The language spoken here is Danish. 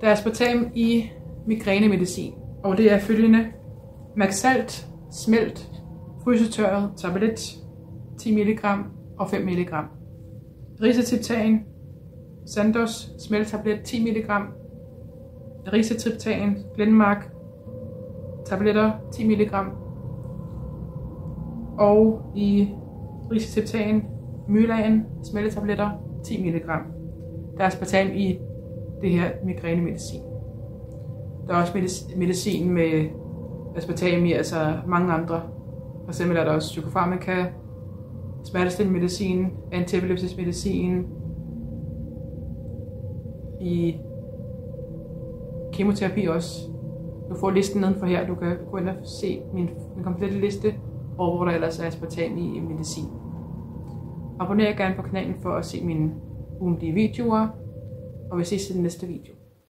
Der er aspartam i migrænemedicin, og det er følgende. Maxalt, smelt, frysetørret, tablet, 10 mg og 5 mg. Risatriptan, Sandos, smelttablet 10 mg. Risatriptan, Glenmark, tabletter 10 mg. Og i risatriptan, Mylan, smeltetabletter 10 mg. Der er aspartam i det her migrænemedicin. Der er også medicin med aspartam altså mange andre. For eksempel er der også psykofarmaka, smertestillende medicin, antiepileptisk medicin, i kemoterapi også. Du får listen nedenfor her, du kan gå ind og se min, min komplette liste over, hvor der ellers er aspartam i medicin. Abonner gerne på kanalen for at se mine ugentlige videoer, og vi ses i den næste video.